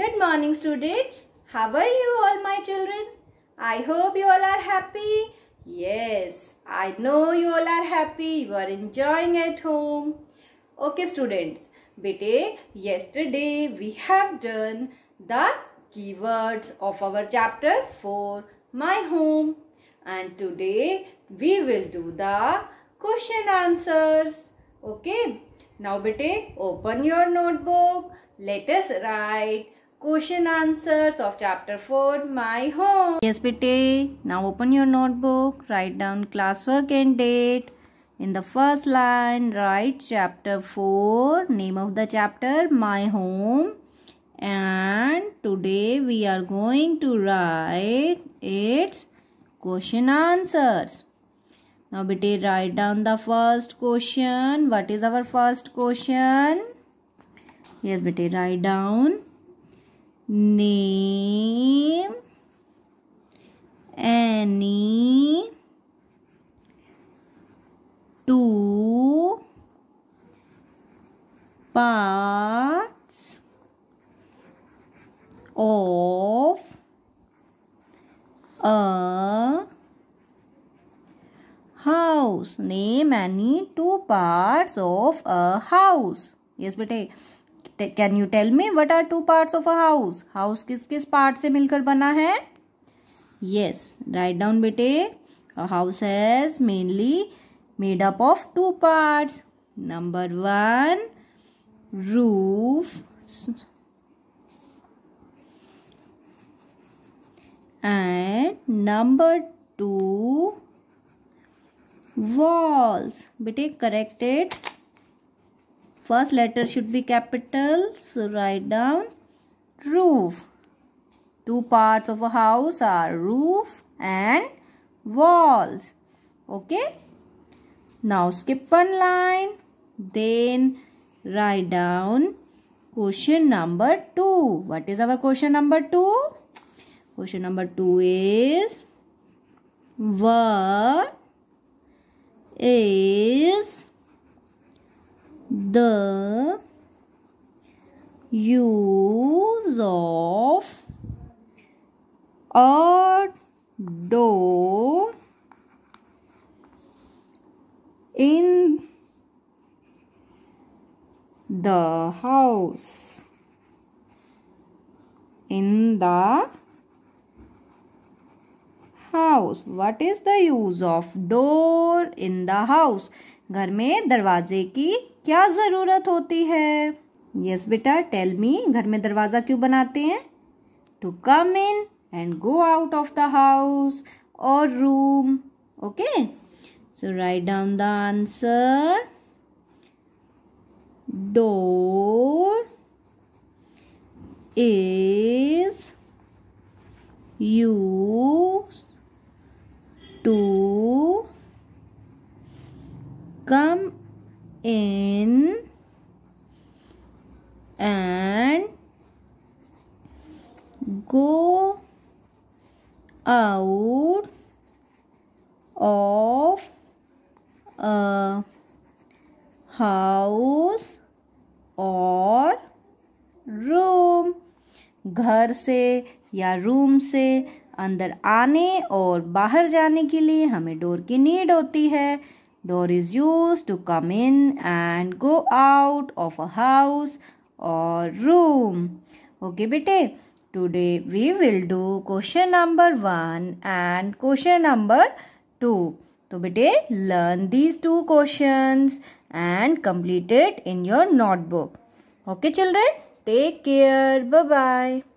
Good morning students. How are you all my children? I hope you all are happy. Yes, I know you all are happy. You are enjoying at home. Okay students, bete yesterday we have done the keywords of our chapter 4 my home and today we will do the question answers. Okay. Now bete open your notebook. Let us write question answers of chapter 4 my home. Yes bete now open your notebook write down classwork and date. In the first line write chapter 4 name of the chapter my home. And today we are going to write its question answers. Now bete write down the first question. What is our first question? Yes bete write down name any two parts of a house. Name any two parts of a house. Yes bete can you tell me what are two parts of a house house किस किस part से मिलकर बना है? Yes write down बेटे। House has mainly made up of two parts number one roof and number two walls बेटे corrected first letter should be capital. So write down roof. Two parts of a house are roof and walls. Okay? Now skip one line. Then write down question number 2 what is our question number 2 question number 2 is what is the use of a door in the house. In the house. What is the use of door in the house घर में दरवाजे की क्या ज़रूरत होती है? Yes बेटा tell me घर में दरवाज़ा क्यों बनाते हैं? To come in and go out of the house और room okay so write down the answer door is use to come in and go out of a house or room. घर से या रूम से अंदर आने और बाहर जाने के लिए हमें डोर की नीड होती है। Door is used to come in and go out of a house or room. Okay, bete. Today we will do question number 1 and question number 2. So, bete, learn these two questions and complete it in your notebook. Okay, children? Take care. Bye-bye.